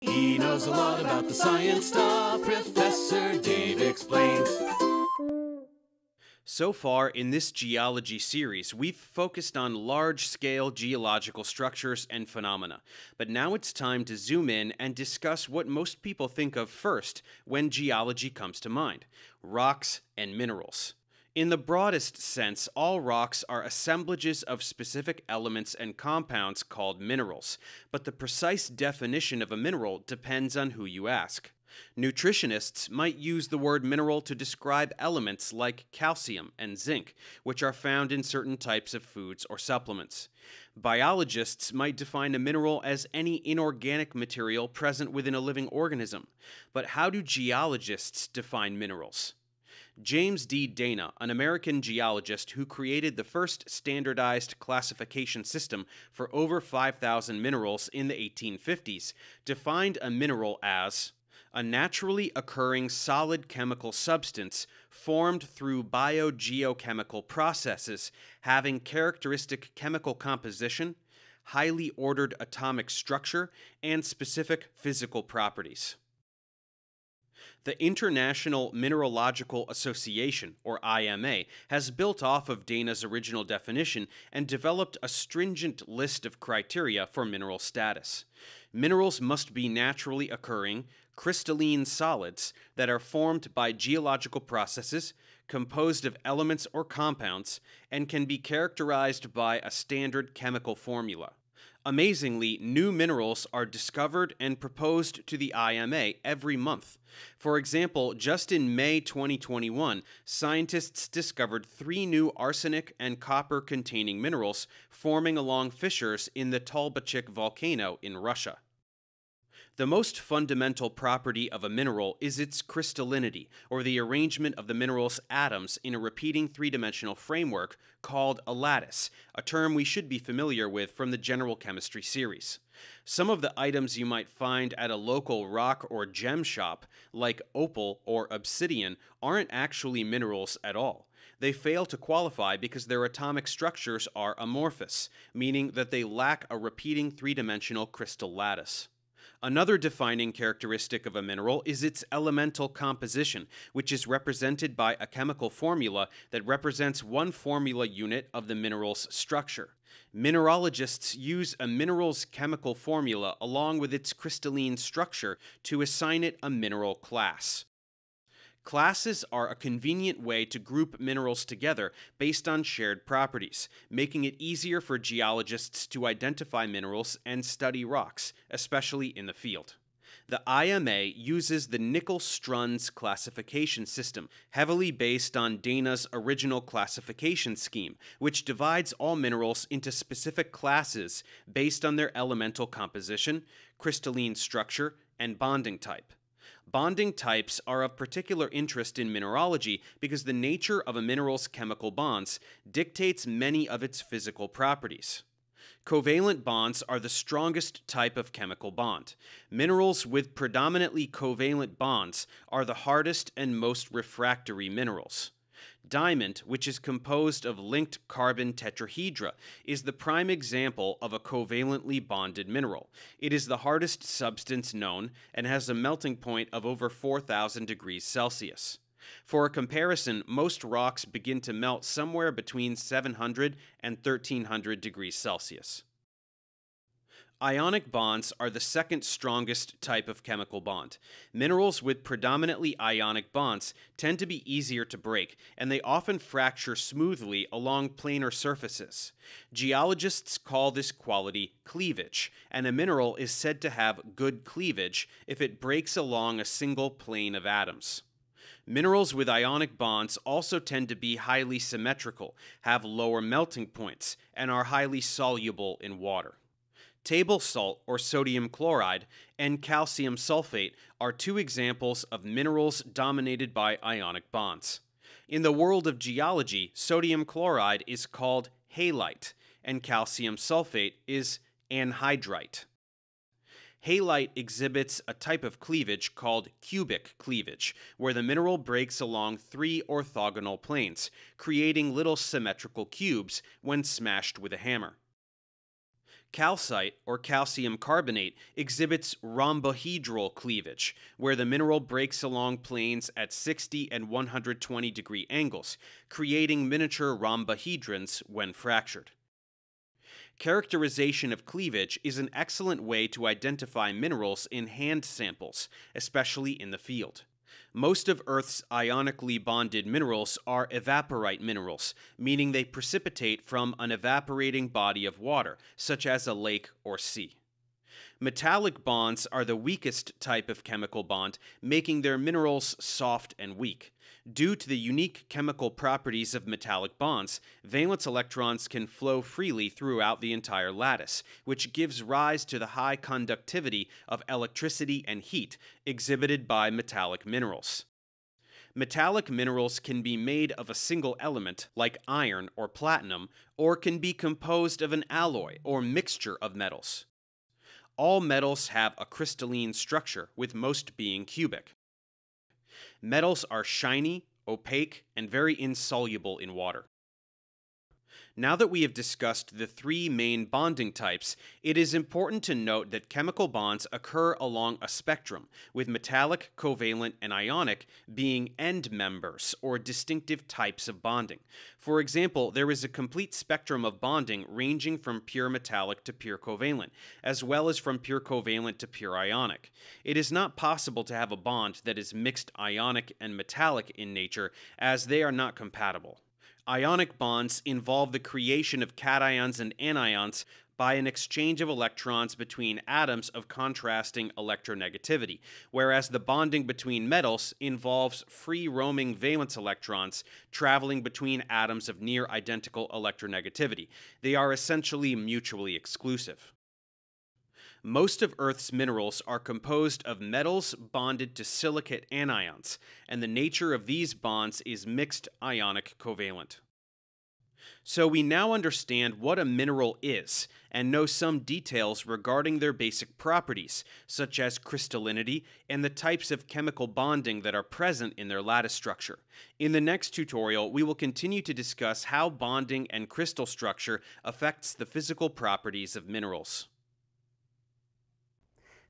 He knows a lot about the science stuff. Professor Dave explains. So far in this geology series, we've focused on large scale geological structures and phenomena. But now it's time to zoom in and discuss what most people think of first when geology comes to mind rocks and minerals. In the broadest sense, all rocks are assemblages of specific elements and compounds called minerals, but the precise definition of a mineral depends on who you ask. Nutritionists might use the word mineral to describe elements like calcium and zinc, which are found in certain types of foods or supplements. Biologists might define a mineral as any inorganic material present within a living organism. But how do geologists define minerals? James D. Dana, an American geologist who created the first standardized classification system for over 5,000 minerals in the 1850s, defined a mineral as a naturally occurring solid chemical substance formed through biogeochemical processes having characteristic chemical composition, highly ordered atomic structure, and specific physical properties. The International Mineralogical Association, or IMA, has built off of Dana's original definition and developed a stringent list of criteria for mineral status. Minerals must be naturally occurring, crystalline solids that are formed by geological processes, composed of elements or compounds, and can be characterized by a standard chemical formula. Amazingly, new minerals are discovered and proposed to the IMA every month. For example, just in May 2021, scientists discovered three new arsenic and copper containing minerals forming along fissures in the Tolbachik volcano in Russia. The most fundamental property of a mineral is its crystallinity, or the arrangement of the mineral's atoms in a repeating three dimensional framework called a lattice, a term we should be familiar with from the general chemistry series. Some of the items you might find at a local rock or gem shop, like opal or obsidian, aren't actually minerals at all. They fail to qualify because their atomic structures are amorphous, meaning that they lack a repeating three dimensional crystal lattice. Another defining characteristic of a mineral is its elemental composition, which is represented by a chemical formula that represents one formula unit of the mineral's structure. Mineralogists use a mineral's chemical formula along with its crystalline structure to assign it a mineral class. Classes are a convenient way to group minerals together based on shared properties, making it easier for geologists to identify minerals and study rocks, especially in the field. The IMA uses the Nickel-Strunz classification system, heavily based on Dana's original classification scheme, which divides all minerals into specific classes based on their elemental composition, crystalline structure, and bonding type. Bonding types are of particular interest in mineralogy because the nature of a mineral's chemical bonds dictates many of its physical properties. Covalent bonds are the strongest type of chemical bond. Minerals with predominantly covalent bonds are the hardest and most refractory minerals. Diamond, which is composed of linked carbon tetrahedra, is the prime example of a covalently bonded mineral. It is the hardest substance known and has a melting point of over 4,000 degrees Celsius. For a comparison, most rocks begin to melt somewhere between 700 and 1300 degrees Celsius. Ionic bonds are the second strongest type of chemical bond. Minerals with predominantly ionic bonds tend to be easier to break, and they often fracture smoothly along planar surfaces. Geologists call this quality cleavage, and a mineral is said to have good cleavage if it breaks along a single plane of atoms. Minerals with ionic bonds also tend to be highly symmetrical, have lower melting points, and are highly soluble in water. Table salt, or sodium chloride, and calcium sulfate are two examples of minerals dominated by ionic bonds. In the world of geology, sodium chloride is called halite, and calcium sulfate is anhydrite. Halite exhibits a type of cleavage called cubic cleavage, where the mineral breaks along three orthogonal planes, creating little symmetrical cubes when smashed with a hammer. Calcite, or calcium carbonate, exhibits rhombohedral cleavage, where the mineral breaks along planes at 60 and 120 degree angles, creating miniature rhombohedrons when fractured. Characterization of cleavage is an excellent way to identify minerals in hand samples, especially in the field. Most of Earth's ionically bonded minerals are evaporite minerals, meaning they precipitate from an evaporating body of water, such as a lake or sea. Metallic bonds are the weakest type of chemical bond, making their minerals soft and weak. Due to the unique chemical properties of metallic bonds, valence electrons can flow freely throughout the entire lattice, which gives rise to the high conductivity of electricity and heat exhibited by metallic minerals. Metallic minerals can be made of a single element, like iron or platinum, or can be composed of an alloy or mixture of metals. All metals have a crystalline structure, with most being cubic. Metals are shiny, opaque, and very insoluble in water. Now that we have discussed the three main bonding types, it is important to note that chemical bonds occur along a spectrum, with metallic, covalent, and ionic being end members or distinctive types of bonding. For example, there is a complete spectrum of bonding ranging from pure metallic to pure covalent, as well as from pure covalent to pure ionic. It is not possible to have a bond that is mixed ionic and metallic in nature, as they are not compatible. Ionic bonds involve the creation of cations and anions by an exchange of electrons between atoms of contrasting electronegativity, whereas the bonding between metals involves free roaming valence electrons traveling between atoms of near identical electronegativity. They are essentially mutually exclusive. Most of Earth's minerals are composed of metals bonded to silicate anions, and the nature of these bonds is mixed ionic covalent. So we now understand what a mineral is and know some details regarding their basic properties, such as crystallinity and the types of chemical bonding that are present in their lattice structure. In the next tutorial, we will continue to discuss how bonding and crystal structure affects the physical properties of minerals.